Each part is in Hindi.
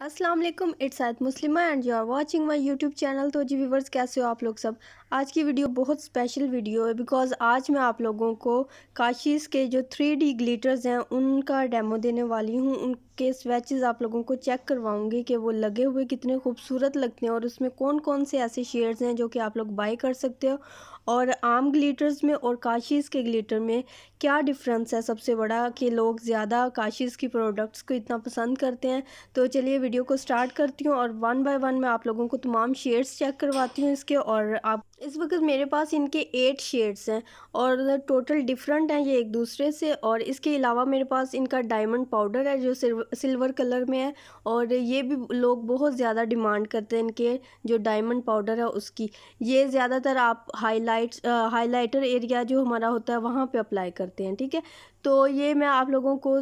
वालेकुम, it's Ayat Muslima and you are watching my YouTube channel तो जी व्यूवर्स कैसे हो आप लोग सब? आज की वीडियो बहुत स्पेशल वीडियो है बिकॉज़ आज मैं आप लोगों को काशीस के जो थ्री डी ग्लीटर्स हैं, उनका डेमो देने वाली हूँ। उनके स्वेचेस आप लोगों को चेक करवाऊँगी कि वो लगे हुए कितने खूबसूरत लगते हैं और उसमें कौन कौन से ऐसे शेड्स हैं जो कि आप लोग बाई कर सकते हो। और आम ग्लीटर्स में और काशीज़ के ग्लीटर में क्या डिफरेंस है? सबसे बड़ा कि लोग ज़्यादा काशीज़ की प्रोडक्ट्स को इतना पसंद करते हैं। तो चलिए वीडियो को स्टार्ट करती हूँ और वन बाय वन मैं आप लोगों को तमाम शेड्स चेक करवाती हूँ इसके और आप इस वक्त मेरे पास इनके एट शेड्स हैं और टोटल डिफरेंट हैं ये एक दूसरे से और इसके अलावा मेरे पास इनका डायमंड पाउडर है जो सिल्वर कलर में है और ये भी लोग बहुत ज़्यादा डिमांड करते हैं इनके जो डायमंड पाउडर है उसकी। ये ज़्यादातर आप हाईलाइट हाईलाइटर एरिया जो हमारा होता है वहाँ पे अप्लाई करते हैं, ठीक है? तो ये मैं आप लोगों को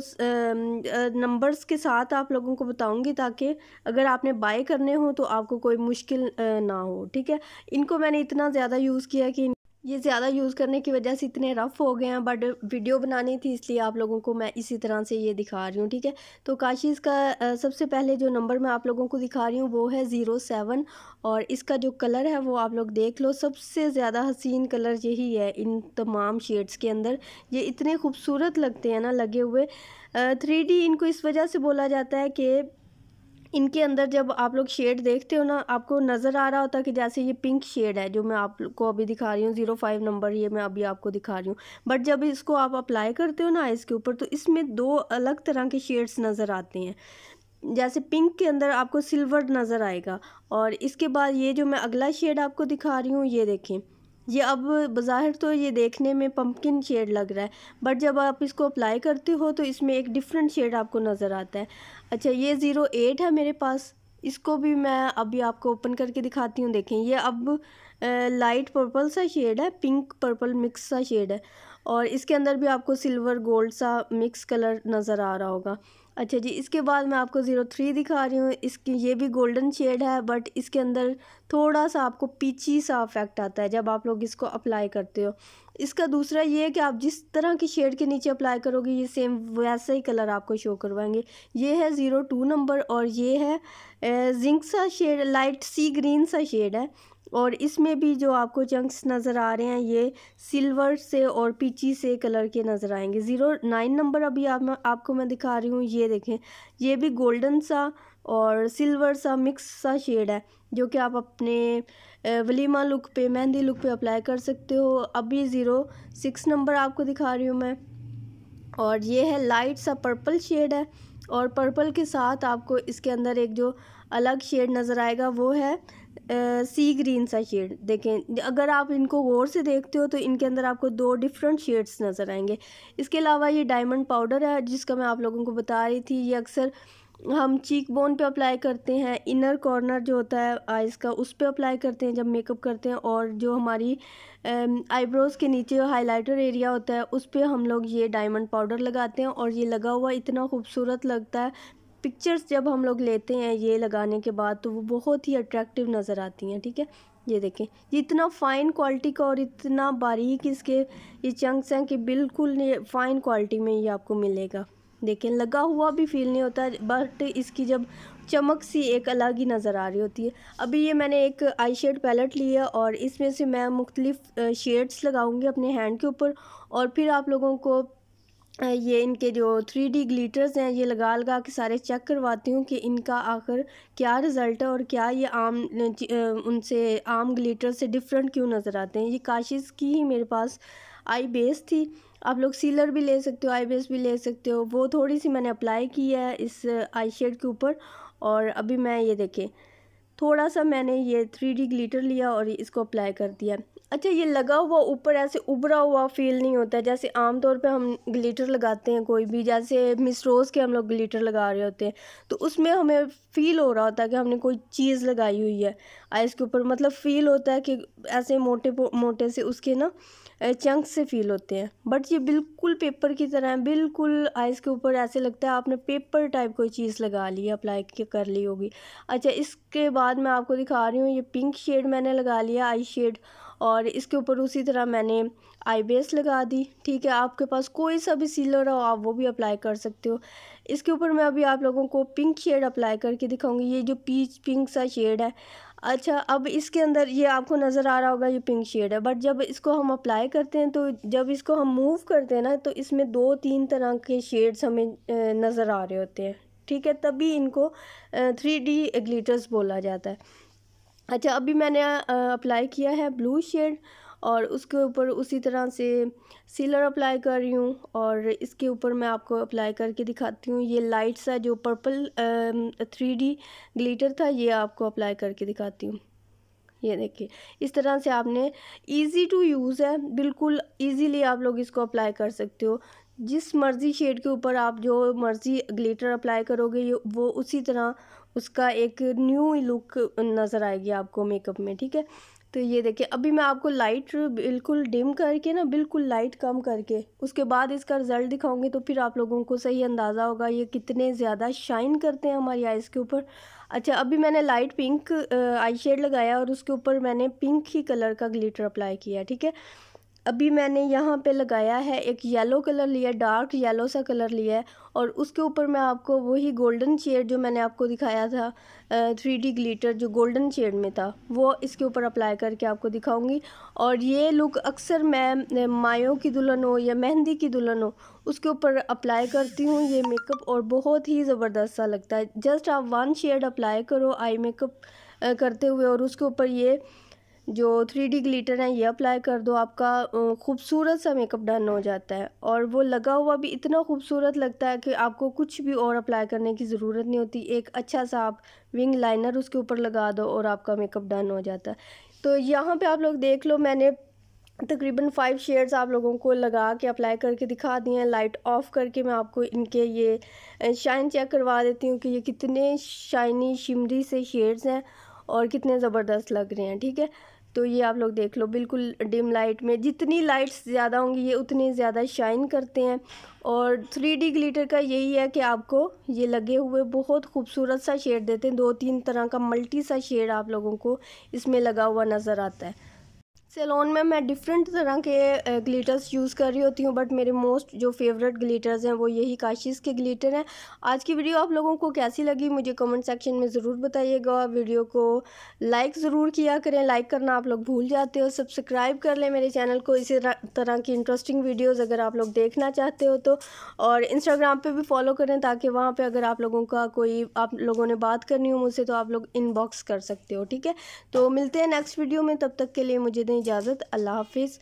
नंबर्स के साथ आप लोगों को बताऊँगी ताकि अगर आपने बाय करने हो तो आपको कोई मुश्किल ना हो, ठीक है? इनको मैंने इतना ज़्यादा यूज़ किया कि ये ज़्यादा यूज़ करने की वजह से इतने रफ़ हो गए हैं, बट वीडियो बनानी थी इसलिए आप लोगों को मैं इसी तरह से ये दिखा रही हूँ, ठीक है? तो काशीज़ का सबसे पहले जो नंबर मैं आप लोगों को दिखा रही हूँ वो है ज़ीरो सेवन और इसका जो कलर है वो आप लोग देख लो, सबसे ज़्यादा हसीन कलर यही है इन तमाम शेड्स के अंदर। ये इतने खूबसूरत लगते हैं ना लगे हुए। थ्री इनको इस वजह से बोला जाता है कि इनके अंदर जब आप लोग शेड देखते हो ना, आपको नज़र आ रहा होता कि जैसे ये पिंक शेड है, जो मैं आपको अभी दिखा रही हूँ, ज़ीरो फाइव नंबर ये मैं अभी आपको दिखा रही हूँ। बट जब इसको आप अप्लाई करते हो ना आइस के ऊपर तो इसमें दो अलग तरह के शेड्स नज़र आते हैं। जैसे पिंक के अंदर आपको सिल्वर नज़र आएगा, और इसके बाद ये जो मैं अगला शेड आपको दिखा रही हूँ, ये देखें। ये अब बाहर तो ये देखने में पम्पकिन शेड लग रहा है बट जब आप इसको अप्लाई करते हो तो इसमें एक डिफरेंट शेड आपको नज़र आता है। अच्छा ये ज़ीरो एट है मेरे पास, इसको भी मैं अभी आपको ओपन करके दिखाती हूँ, देखें। ये अब लाइट पर्पल सा शेड है पिंक पर्पल मिक्स सा शेड है। और इसके अंदर भी आपको सिल्वर गोल्ड सा मिक्स कलर नज़र आ रहा होगा। अच्छा जी, इसके बाद मैं आपको ज़ीरो थ्री दिखा रही हूँ। इसकी, ये भी गोल्डन शेड है, बट इसके अंदर थोड़ा सा आपको पीची सा इफ़ेक्ट आता है जब आप लोग इसको अप्लाई करते हो। इसका दूसरा ये है कि आप जिस तरह की शेड के नीचे अप्लाई करोगे, ये सेम वैसा ही कलर आपको शो करवाएँगे। ये है ज़ीरो टू नंबर और ये है जिंक सा शेड लाइट सी ग्रीन सा शेड है। और इसमें भी जो आपको चंक्स नज़र आ रहे हैं, ये सिल्वर से और पीची से कलर के नज़र आएँगे। ज़ीरो नाइन नंबर अभी आप आपको मैं दिखा रही हूँ, ये देखें। ये भी गोल्डन सा और सिल्वर सा मिक्स सा शेड है, जो कि आप अपने वलीमा लुक पे, मेहंदी लुक पे अप्लाई कर सकते हो। अभी ज़ीरो सिक्स नंबर आपको दिखा रही हूँ मैं। और ये है लाइट सा पर्पल शेड है और पर्पल के साथ आपको इसके अंदर एक जो अलग शेड नज़र आएगा, वो है सी ग्रीन सा शेड देखें। अगर आप इनको गौर से देखते हो तो इनके अंदर आपको दो डिफरेंट शेड्स नज़र आएँगे। इसके अलावा ये डायमंड पाउडर है, जिसका मैं आप लोगों को बता रही थी, ये अक्सर हम चीक बोन पे अप्लाई करते हैं। इनर कॉर्नर जो होता है आइज़ का, उस पर अप्लाई करते हैं जब मेकअप करते हैं और जो हमारी आईब्रोज़ के नीचे हाइलाइटर एरिया होता है, उस पर हम लोग ये डायमंड पाउडर लगाते हैं और ये लगा हुआ इतना खूबसूरत लगता है। पिक्चर्स जब हम लोग लेते हैं ये लगाने के बाद तो वो बहुत ही अट्रैक्टिव नज़र आती हैं, ठीक है? ये देखें, ये इतना फ़ाइन क्वालिटी का और इतना बारीक इसके, ये चंक्स हैं कि बिल्कुल फ़ाइन क्वालिटी में ये आपको मिलेगा। देखें, लगा हुआ भी फील नहीं होता बट इसकी जब चमक सी एक अलग ही नज़र आ रही होती है। अभी ये मैंने एक आई शेड पैलेट ली है और इसमें से मैं मुख्तलिफ़ शेड्स लगाऊँगी अपने हैंड के ऊपर और फिर आप लोगों को ये इनके जो थ्री डी ग्लीटर्स हैं, ये लगा लगा के सारे चेक करवाती हूँ कि इनका आखिर क्या रिज़ल्ट है और क्या ये आम उनसे आम ग्लीटर से डिफरेंट क्यों नज़र आते हैं। ये काशिश की ही मेरे पास आई बेस थी। आप लोग सीलर भी ले सकते हो आई बेस भी ले सकते हो। वो थोड़ी सी मैंने अप्लाई की है इस आई शेड के ऊपर और अभी मैं ये देखें। थोड़ा सा मैंने ये थ्री डी ग्लीटर लिया और इसको अप्लाई कर दिया। अच्छा ये लगा हुआ ऊपर ऐसे उभरा हुआ फील नहीं होता, जैसे आम तौर पे हम ग्लिटर लगाते हैं कोई भी, जैसे मिस रोज़ के हम लोग ग्लिटर लगा रहे होते हैं तो उसमें हमें फ़ील हो रहा होता है कि हमने कोई चीज़ लगाई हुई है। आइस के ऊपर मतलब फ़ील होता है कि ऐसे मोटे मोटे से उसके ना चंक से फील होते हैं। बट ये बिल्कुल पेपर की तरह है, बिल्कुल आइस के ऊपर ऐसे लगता है आपने पेपर टाइप कोई चीज़ लगा ली अप्लाई कर ली होगी। अच्छा इसके बाद मैं आपको दिखा रही हूँ, ये पिंक शेड मैंने लगा लिया आई शेड और इसके ऊपर उसी तरह मैंने आई बेस लगा दी। ठीक है, आपके पास कोई सा भी सीलर हो, आप वो भी अप्लाई कर सकते हो। इसके ऊपर मैं अभी आप लोगों को पिंक शेड अप्लाई करके दिखाऊँगी। ये जो पीच पिंक सा शेड है। अच्छा अब इसके अंदर ये आपको नज़र आ रहा होगा, ये पिंक शेड है। बट जब इसको हम अप्लाई करते हैं तो जब इसको हम मूव करते हैं ना तो इसमें दो तीन तरह के शेड्स हमें नज़र आ रहे होते हैं। ठीक है, तभी इनको थ्री डी बोला जाता है। अच्छा अभी मैंने अप्लाई किया है ब्लू शेड और उसके ऊपर उसी तरह से सीलर अप्लाई कर रही हूँ और इसके ऊपर मैं आपको अप्लाई करके दिखाती हूँ। ये लाइट सा जो पर्पल थ्री डी ग्लीटर था, ये आपको अप्लाई करके दिखाती हूँ। ये देखिए, इस तरह से आपने इजी टू यूज़ है, बिल्कुल इजीली आप लोग इसको अप्लाई कर सकते हो। जिस मर्ज़ी शेड के ऊपर आप जो मर्ज़ी ग्लिटर अप्लाई करोगे वो उसी तरह उसका एक न्यू लुक नज़र आएगी आपको मेकअप में, ठीक है? तो ये देखिए, अभी मैं आपको लाइट बिल्कुल डिम करके ना, बिल्कुल लाइट कम करके, उसके बाद इसका रिज़ल्ट दिखाऊँगी तो फिर आप लोगों को सही अंदाज़ा होगा ये कितने ज़्यादा शाइन करते हैं हमारी आइज़ के ऊपर। अच्छा अभी मैंने लाइट पिंक आई शेड लगाया और उसके ऊपर मैंने पिंक ही कलर का ग्लिटर अप्लाई किया, ठीक है? अभी मैंने यहाँ पे लगाया है एक येलो कलर लिया डार्क येलो सा कलर लिया है और उसके ऊपर मैं आपको वही गोल्डन शेड जो मैंने आपको दिखाया था थ्री डी ग्लीटर जो गोल्डन शेड में था, वो इसके ऊपर अप्लाई करके आपको दिखाऊँगी। और ये लुक अक्सर मैं मायों की दुल्हन हो या मेहंदी की दुल्हन हो, उसके ऊपर अप्लाई करती हूँ। ये मेकअप और बहुत ही ज़बरदस्त सा लगता है। जस्ट आप वन शेड अप्लाई करो आई मेकअप करते हुए और उसके ऊपर ये जो थ्री डी ग्लीटर है, ये अप्लाई कर दो, आपका खूबसूरत सा मेकअप डन हो जाता है। और वो लगा हुआ भी इतना खूबसूरत लगता है कि आपको कुछ भी और अप्लाई करने की ज़रूरत नहीं होती। एक अच्छा सा आप विंग लाइनर उसके ऊपर लगा दो और आपका मेकअप डन हो जाता है। तो यहाँ पे आप लोग देख लो, मैंने तकरीबन फाइव शेड्स आप लोगों को लगा के अप्लाई करके दिखा दिए हैं। लाइट ऑफ़ करके मैं आपको इनके ये शाइन चेक करवा देती हूँ कि ये कितने शाइनी शिमरी से शेड्स हैं और कितने ज़बरदस्त लग रहे हैं, ठीक है? तो ये आप लोग देख लो, बिल्कुल डिम लाइट में, जितनी लाइट्स ज़्यादा होंगी ये उतने ज़्यादा शाइन करते हैं। और थ्री डी ग्लीटर का यही है कि आपको ये लगे हुए बहुत खूबसूरत सा शेड देते हैं। दो तीन तरह का मल्टी सा शेड आप लोगों को इसमें लगा हुआ नज़र आता है। सेलोन में मैं डिफरेंट तरह के ग्लिटर्स यूज़ कर रही होती हूँ बट मेरे मोस्ट जो फेवरेट ग्लिटर्स हैं, वो यही काशिश के ग्लिटर हैं। आज की वीडियो आप लोगों को कैसी लगी, मुझे कमेंट सेक्शन में ज़रूर बताइएगा वीडियो को लाइक ज़रूर किया करें। लाइक करना आप लोग भूल जाते हो सब्सक्राइब कर लें मेरे चैनल को। इसी तरह की इंटरेस्टिंग वीडियोज़ अगर आप लोग देखना चाहते हो तो और इंस्टाग्राम पर भी फॉलो करें, ताकि वहाँ पर अगर आप लोगों का कोई, आप लोगों ने बात करनी हो मुझसे तो आप लोग इनबॉक्स कर सकते हो, ठीक है? तो मिलते हैं नेक्स्ट वीडियो में, तब तक के लिए मुझे दें इजाज़त अल्लाह हाफिज़।